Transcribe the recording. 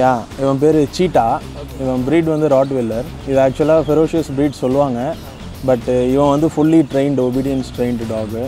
யா இவன் பேர் சீட்டா. இவன் ப்ரீட் வந்து ராட்வெல்லர் இது ஆக்சுவலாக ஃபெரோஷியஸ் ப்ரீட் சொல்லுவாங்க. பட் இவன் வந்து fully trained obedience trained dog